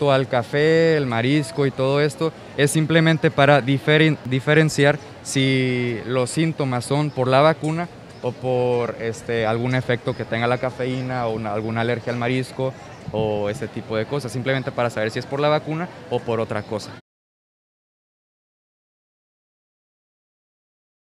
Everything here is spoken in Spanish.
al café, el marisco y todo esto es simplemente para diferenciar si los síntomas son por la vacuna o por este, algún efecto que tenga la cafeína o alguna alergia al marisco o ese tipo de cosas, simplemente para saber si es por la vacuna o por otra cosa.